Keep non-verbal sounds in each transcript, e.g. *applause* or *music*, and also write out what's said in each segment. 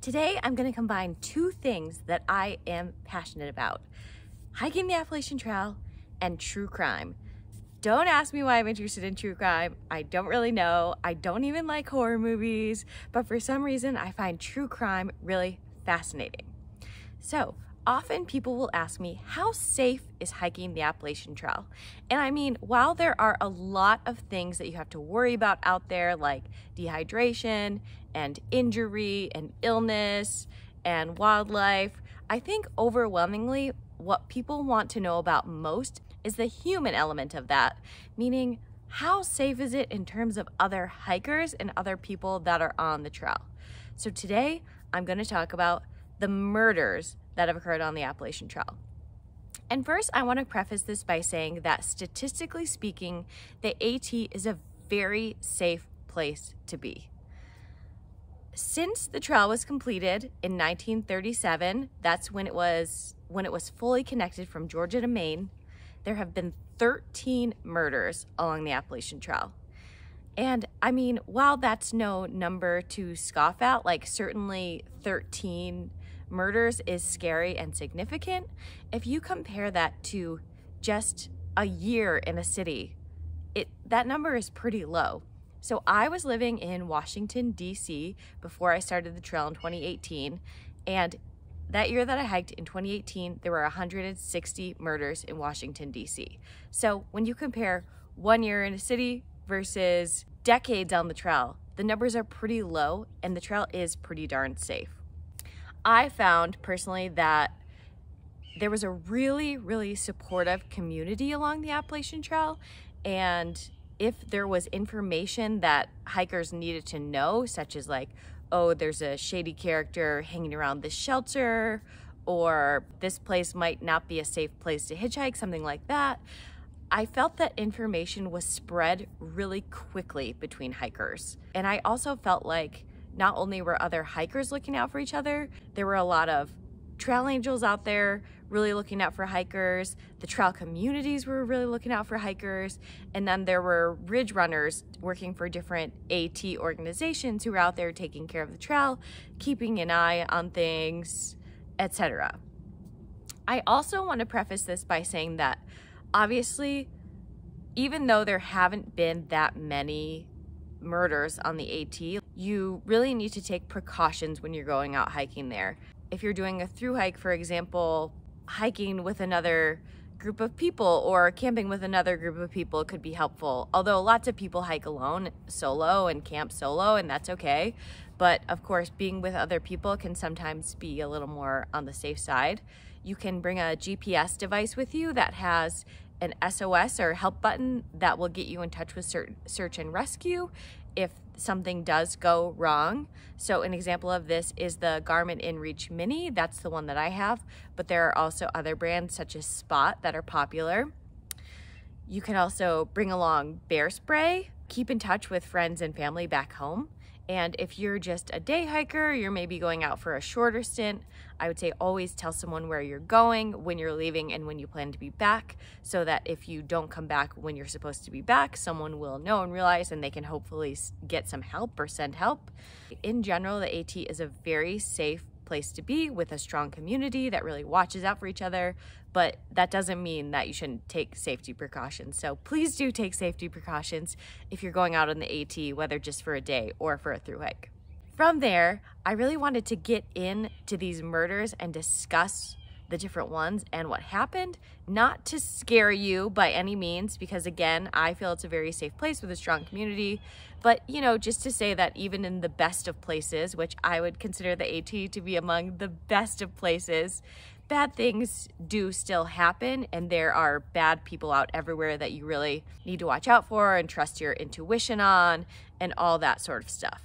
Today, I'm gonna combine two things that I am passionate about. Hiking the Appalachian Trail and true crime. Don't ask me why I'm interested in true crime. I don't really know. I don't even like horror movies, but for some reason I find true crime really fascinating. So often people will ask me, how safe is hiking the Appalachian Trail? And I mean, while there are a lot of things that you have to worry about out there, like dehydration and injury and illness and wildlife, I think overwhelmingly what people want to know about most is the human element of that, meaning how safe is it in terms of other hikers and other people that are on the trail? So today I'm going to talk about the murders that have occurred on the Appalachian Trail. And first, I want to preface this by saying that statistically speaking, the AT is a very safe place to be. Since the trail was completed in 1937, that's when it was when it was fully connected from Georgia to Maine, there have been 13 murders along the Appalachian Trail. And I mean, while that's no number to scoff at, like certainly 13 murders is scary and significant, if you compare that to just a year in a city, it that number is pretty low. So I was living in Washington, D.C. before I started the trail in 2018, and that year that I hiked in 2018, there were 160 murders in Washington, D.C. So when you compare one year in a city versus decades on the trail, the numbers are pretty low and the trail is pretty darn safe. I found personally that there was a really, really supportive community along the Appalachian Trail. And if there was information that hikers needed to know, such as like, oh, there's a shady character hanging around this shelter, or this place might not be a safe place to hitchhike, something like that. I felt that information was spread really quickly between hikers. And I also felt like not only were other hikers looking out for each other, there were a lot of trail angels out there really looking out for hikers. The trail communities were really looking out for hikers. And then there were ridge runners working for different AT organizations who were out there taking care of the trail, keeping an eye on things, etc. I also want to preface this by saying that obviously, even though there haven't been that many murders on the AT, you really need to take precautions when you're going out hiking there. If you're doing a through hike, for example, hiking with another group of people or camping with another group of people could be helpful. Although lots of people hike alone, solo, and camp solo, and that's okay. But of course, being with other people can sometimes be a little more on the safe side. You can bring a GPS device with you that has an SOS or help button that will get you in touch with search and rescue if something does go wrong. So an example of this is the Garmin InReach Mini. That's the one that I have, but there are also other brands such as Spot that are popular. You can also bring along bear spray. Keep in touch with friends and family back home. And if you're just a day hiker, you're maybe going out for a shorter stint, I would say always tell someone where you're going, when you're leaving, and when you plan to be back, so that if you don't come back when you're supposed to be back, someone will know and realize and they can hopefully get some help or send help. In general, the AT is a very safe place to be with a strong community that really watches out for each other, but that doesn't mean that you shouldn't take safety precautions. So please do take safety precautions if you're going out on the AT, whether just for a day or for a through hike. From there, I really wanted to get into these murders and discuss the different ones and what happened. Not to scare you by any means, because again, I feel it's a very safe place with a strong community. But, you know, just to say that even in the best of places, which I would consider the AT to be among the best of places, bad things do still happen and there are bad people out everywhere that you really need to watch out for and trust your intuition on and all that sort of stuff.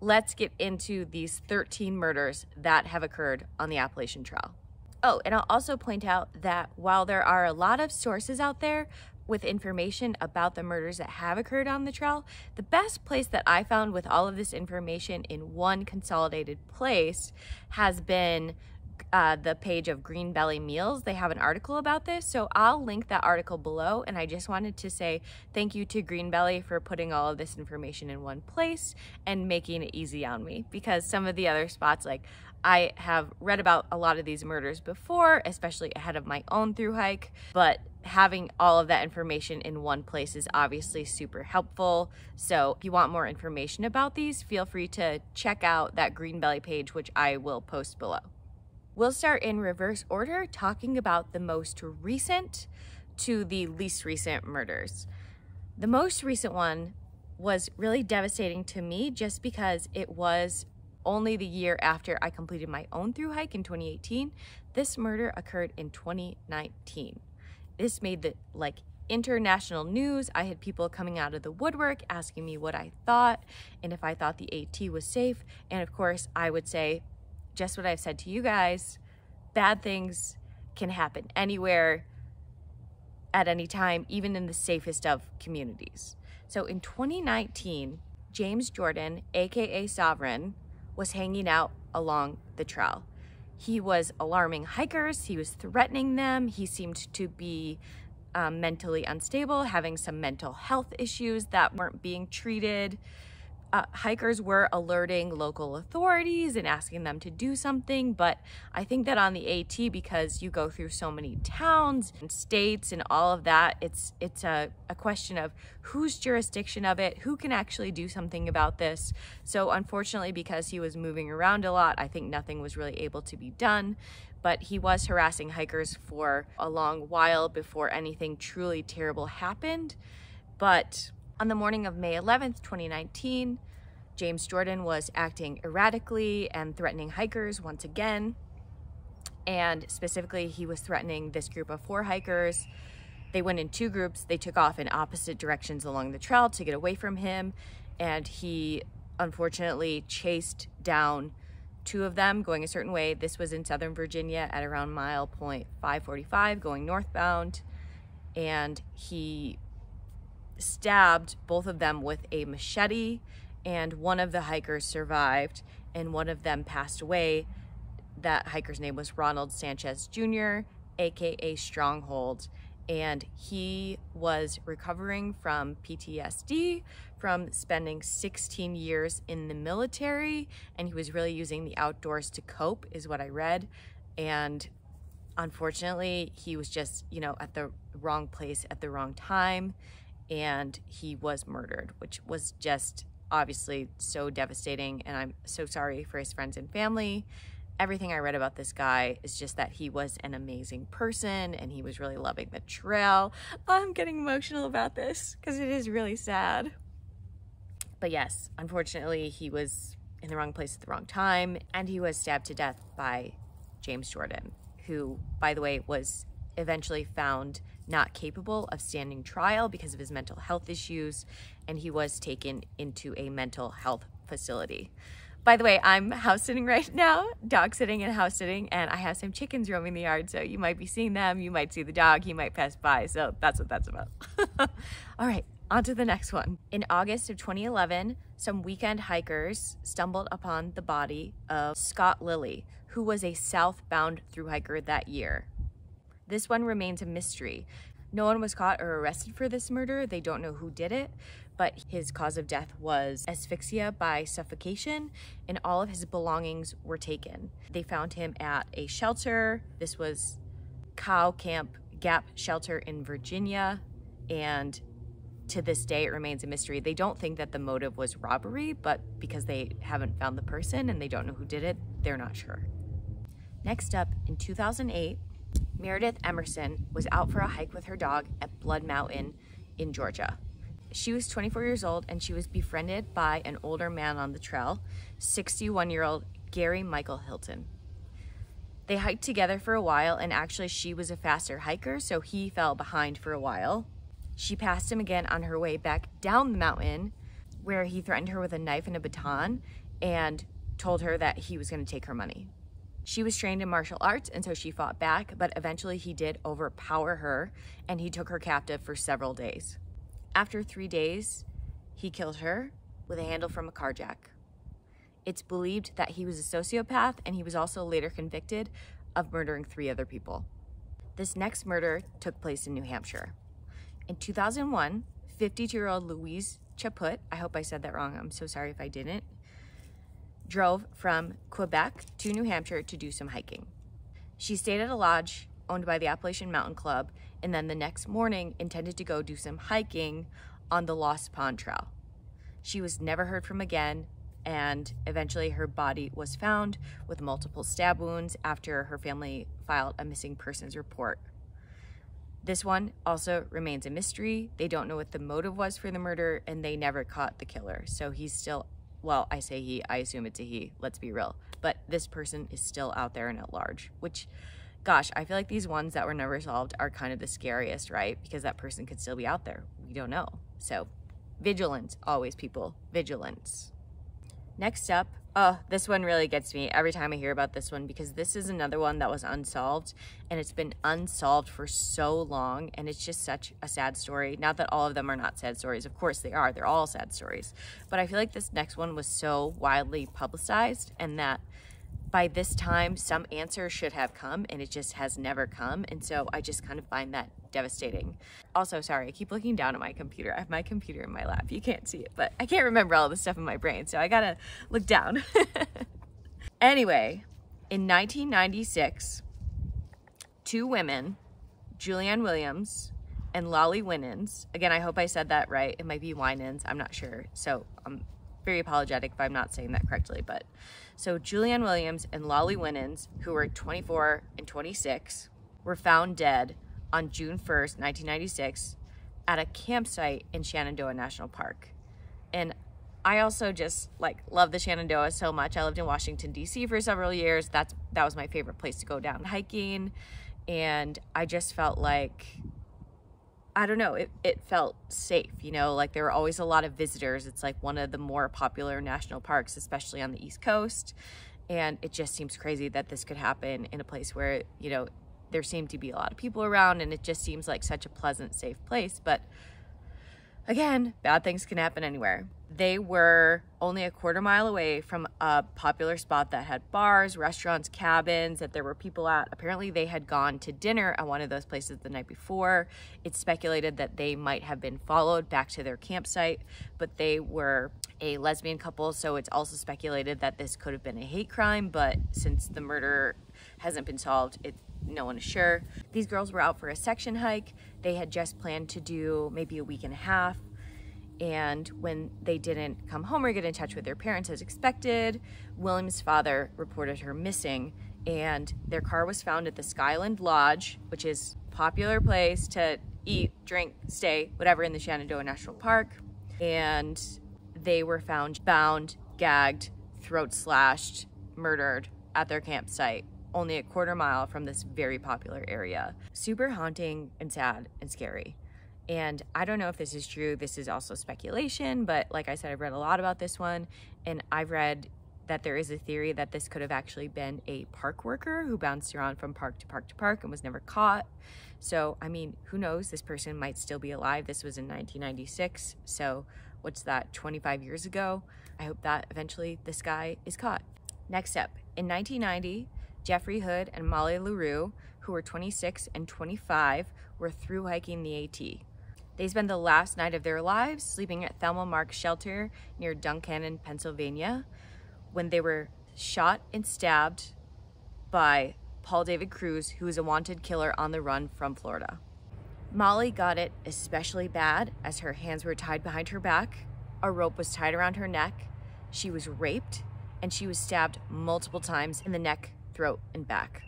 Let's get into these 13 murders that have occurred on the Appalachian Trail. Oh, and I'll also point out that while there are a lot of sources out there with information about the murders that have occurred on the trail, the best place that I found with all of this information in one consolidated place has been uh, the page of Greenbelly Meals. They have an article about this, so I'll link that article below. And I just wanted to say thank you to Greenbelly for putting all of this information in one place and making it easy on me because some of the other spots, like I have read about a lot of these murders before, especially ahead of my own through hike, but having all of that information in one place is obviously super helpful. So if you want more information about these, feel free to check out that Greenbelly page, which I will post below. We'll start in reverse order, talking about the most recent to the least recent murders. The most recent one was really devastating to me just because it was only the year after I completed my own through hike in 2018. This murder occurred in 2019. This made the like international news. I had people coming out of the woodwork asking me what I thought and if I thought the AT was safe. And of course, I would say just what I've said to you guys, bad things can happen anywhere at any time, even in the safest of communities. So in 2019, James Jordan, aka Sovereign, was hanging out along the trail. He was alarming hikers, he was threatening them, he seemed to be um, mentally unstable, having some mental health issues that weren't being treated uh, hikers were alerting local authorities and asking them to do something. But I think that on the AT, because you go through so many towns and states and all of that, it's it's a, a question of whose jurisdiction of it, who can actually do something about this. So unfortunately, because he was moving around a lot, I think nothing was really able to be done. But he was harassing hikers for a long while before anything truly terrible happened. But on the morning of May 11th, 2019, James Jordan was acting erratically and threatening hikers once again. And specifically, he was threatening this group of four hikers. They went in two groups. They took off in opposite directions along the trail to get away from him. And he unfortunately chased down two of them going a certain way. This was in Southern Virginia at around mile point 545 going northbound. And he stabbed both of them with a machete and one of the hikers survived and one of them passed away. That hiker's name was Ronald Sanchez Jr., aka Stronghold, and he was recovering from PTSD from spending 16 years in the military and he was really using the outdoors to cope is what I read and unfortunately he was just you know at the wrong place at the wrong time and he was murdered, which was just obviously so devastating. And I'm so sorry for his friends and family. Everything I read about this guy is just that he was an amazing person and he was really loving the trail. I'm getting emotional about this because it is really sad. But yes, unfortunately, he was in the wrong place at the wrong time and he was stabbed to death by James Jordan, who, by the way, was eventually found not capable of standing trial because of his mental health issues, and he was taken into a mental health facility. By the way, I'm house sitting right now, dog sitting and house sitting, and I have some chickens roaming the yard, so you might be seeing them, you might see the dog, he might pass by, so that's what that's about. *laughs* All right, on to the next one. In August of 2011, some weekend hikers stumbled upon the body of Scott Lilly, who was a southbound through hiker that year. This one remains a mystery. No one was caught or arrested for this murder. They don't know who did it, but his cause of death was asphyxia by suffocation, and all of his belongings were taken. They found him at a shelter. This was Cow Camp Gap Shelter in Virginia, and to this day it remains a mystery. They don't think that the motive was robbery, but because they haven't found the person and they don't know who did it, they're not sure. Next up, in 2008, Meredith Emerson was out for a hike with her dog at Blood Mountain in Georgia. She was 24 years old and she was befriended by an older man on the trail, 61 year old Gary Michael Hilton. They hiked together for a while and actually she was a faster hiker, so he fell behind for a while. She passed him again on her way back down the mountain where he threatened her with a knife and a baton and told her that he was going to take her money. She was trained in martial arts and so she fought back, but eventually he did overpower her and he took her captive for several days. After three days, he killed her with a handle from a car jack. It's believed that he was a sociopath and he was also later convicted of murdering three other people. This next murder took place in New Hampshire. In 2001, 52 year old Louise Chaput, I hope I said that wrong, I'm so sorry if I didn't, drove from Quebec to New Hampshire to do some hiking. She stayed at a lodge owned by the Appalachian Mountain Club and then the next morning intended to go do some hiking on the Lost Pond Trail. She was never heard from again and eventually her body was found with multiple stab wounds after her family filed a missing persons report. This one also remains a mystery. They don't know what the motive was for the murder and they never caught the killer. So he's still, well, I say he, I assume it's a he, let's be real. But this person is still out there and at large, which, gosh, I feel like these ones that were never solved are kind of the scariest, right? Because that person could still be out there. We don't know. So vigilance, always people, vigilance. Next up, oh, this one really gets me every time I hear about this one because this is another one that was unsolved and it's been unsolved for so long and it's just such a sad story. Not that all of them are not sad stories. Of course they are. They're all sad stories. But I feel like this next one was so widely publicized and that by this time some answer should have come and it just has never come and so i just kind of find that devastating. Also sorry i keep looking down at my computer. I have my computer in my lap. You can't see it but i can't remember all the stuff in my brain so i gotta look down. *laughs* Anyway in 1996 two women julianne williams and lollie winans again i hope i said that right it might be winans i'm not sure so i'm very apologetic if i'm not saying that correctly but so Julianne Williams and Lollie Winans, who were 24 and 26, were found dead on June 1st, 1996 at a campsite in Shenandoah National Park. And I also just like love the Shenandoah so much. I lived in Washington DC for several years. That's that was my favorite place to go down hiking and I just felt like I don't know, it, it felt safe, you know, like there were always a lot of visitors. It's like one of the more popular national parks, especially on the East Coast. And it just seems crazy that this could happen in a place where, you know, there seemed to be a lot of people around and it just seems like such a pleasant, safe place. But again, bad things can happen anywhere. They were only a quarter mile away from a popular spot that had bars, restaurants, cabins that there were people at. Apparently, they had gone to dinner at one of those places the night before. It's speculated that they might have been followed back to their campsite, but they were a lesbian couple, so it's also speculated that this could have been a hate crime. But since the murder hasn't been solved, it no one is sure. These girls were out for a section hike. They had just planned to do maybe a week and a half. And when they didn't come home or get in touch with their parents as expected, William's father reported her missing. And their car was found at the Skyland Lodge, which is a popular place to eat, drink, stay, whatever in the Shenandoah National Park. And they were found bound, gagged, throat slashed, murdered at their campsite, only a quarter mile from this very popular area. Super haunting and sad and scary. And I don't know if this is true. This is also speculation, but like I said, I've read a lot about this one, and I've read that there is a theory that this could have actually been a park worker who bounced around from park to park to park and was never caught. So, I mean, who knows? This person might still be alive. This was in 1996. So, what's that, 25 years ago? I hope that eventually this guy is caught. Next up, in 1990, Geoffrey Hood and Molly LaRue, who were 26 and 25, were through hiking the AT. They spent the last night of their lives sleeping at Thelma Marks Shelter near Duncannon, Pennsylvania, when they were shot and stabbed by Paul David Crews, who is a wanted killer on the run from Florida. Molly got it especially bad as her hands were tied behind her back, a rope was tied around her neck, she was raped, and she was stabbed multiple times in the neck, throat, and back.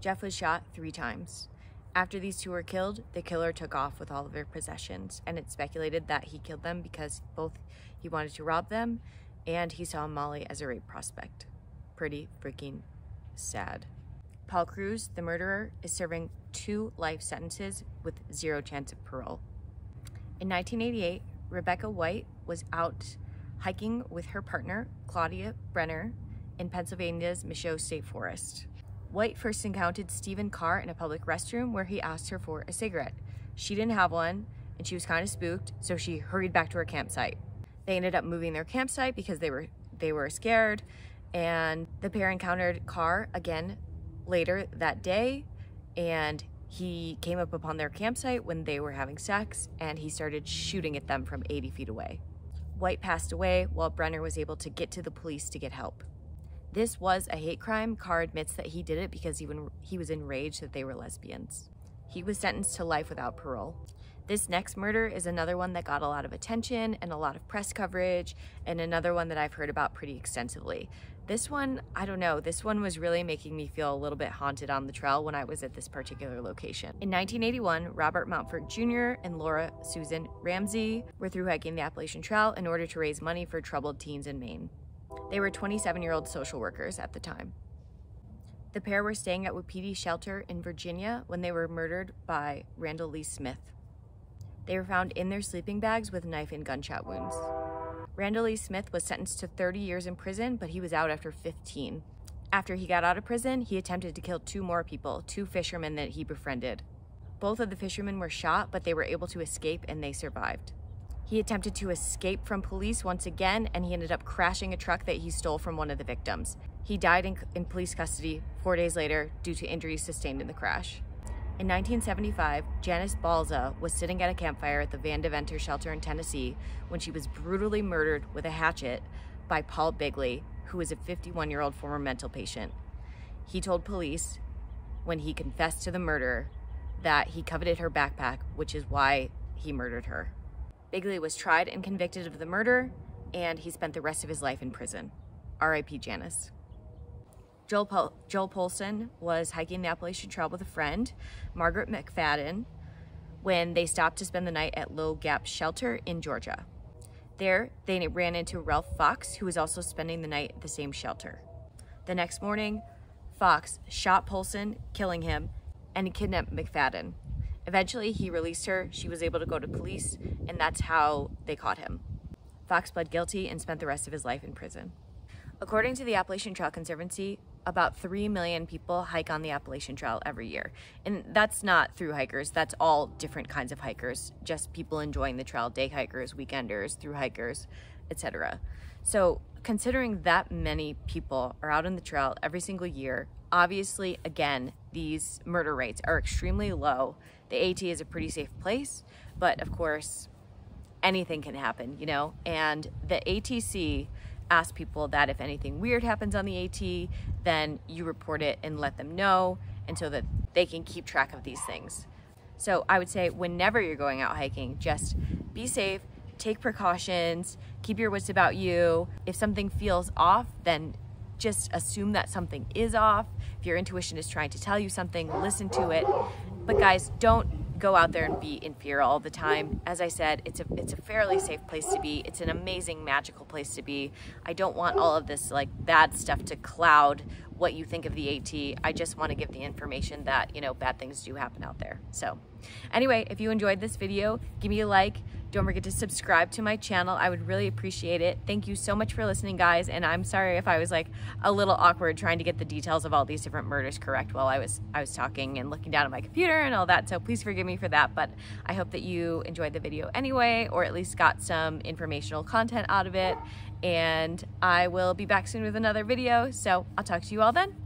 Geoff was shot three times. After these two were killed, the killer took off with all of their possessions, and it's speculated that he killed them because both he wanted to rob them and he saw Molly as a rape prospect. Pretty freaking sad. Paul Crews, the murderer, is serving two life sentences with zero chance of parole. In 1988, Rebecca Wight was out hiking with her partner, Claudia Brenner, in Pennsylvania's Michaux State Forest. Wight first encountered Stephen Carr in a public restroom where he asked her for a cigarette. She didn't have one and she was kind of spooked, so she hurried back to her campsite. They ended up moving their campsite because they were they were scared and the pair encountered Carr again later that day and he came up upon their campsite when they were having sex and he started shooting at them from 80 feet away. Wight passed away while Brenner was able to get to the police to get help. This was a hate crime. Carr admits that he did it because he, he was enraged that they were lesbians. He was sentenced to life without parole. This next murder is another one that got a lot of attention and a lot of press coverage, and another one that I've heard about pretty extensively. This one, I don't know, this one was really making me feel a little bit haunted on the trail when I was at this particular location. In 1981, Robert Mountford Jr. and Laura Susan Ramsay were through hiking the Appalachian Trail in order to raise money for troubled teens in Maine. They were 27 year old social workers at the time. The pair were staying at Wapiti Shelter in Virginia when they were murdered by Randall Lee Smith. They were found in their sleeping bags with knife and gunshot wounds. Randall Lee Smith was sentenced to 30 years in prison, but he was out after 15. After he got out of prison, he attempted to kill two more people, two fishermen that he befriended. Both of the fishermen were shot, but they were able to escape and they survived. He attempted to escape from police once again, and he ended up crashing a truck that he stole from one of the victims. He died in, in police custody four days later due to injuries sustained in the crash. In 1975, Janice Balza was sitting at a campfire at the Van Deventer shelter in Tennessee when she was brutally murdered with a hatchet by Paul Bigley, who was a 51 year old former mental patient. He told police when he confessed to the murder that he coveted her backpack, which is why he murdered her. Bigley was tried and convicted of the murder, and he spent the rest of his life in prison. R.I.P. Janice. Joel, Pol Joel Polson was hiking the Appalachian Trail with a friend, Margaret McFadden, when they stopped to spend the night at Low Gap Shelter in Georgia. There, they ran into Ralph Fox, who was also spending the night at the same shelter. The next morning, Fox shot Polson, killing him, and kidnapped McFadden. Eventually, he released her, she was able to go to police, and that's how they caught him. Fox pled guilty and spent the rest of his life in prison. According to the Appalachian Trail Conservancy, about 3 million people hike on the Appalachian Trail every year. And that's not through hikers, that's all different kinds of hikers, just people enjoying the trail, day hikers, weekenders, through hikers, etc. So, considering that many people are out on the trail every single year, obviously, again, these murder rates are extremely low. The AT is a pretty safe place, but of course, anything can happen, you know? And the ATC asks people that if anything weird happens on the AT, then you report it and let them know, and so that they can keep track of these things. So I would say whenever you're going out hiking, just be safe, take precautions, keep your wits about you. If something feels off, then just assume that something is off. If your intuition is trying to tell you something, listen to it. But guys, don't go out there and be in fear all the time. As I said, it's a it's a fairly safe place to be. It's an amazing magical place to be. I don't want all of this like bad stuff to cloud what you think of the AT. I just want to give the information that, you know, bad things do happen out there. So, anyway, if you enjoyed this video, give me a like. Don't forget to subscribe to my channel. I would really appreciate it. Thank you so much for listening, guys. And I'm sorry if I was like a little awkward trying to get the details of all these different murders correct while I was I was talking and looking down at my computer and all that. So please forgive me for that. But I hope that you enjoyed the video anyway, or at least got some informational content out of it. And I will be back soon with another video. So I'll talk to you all then.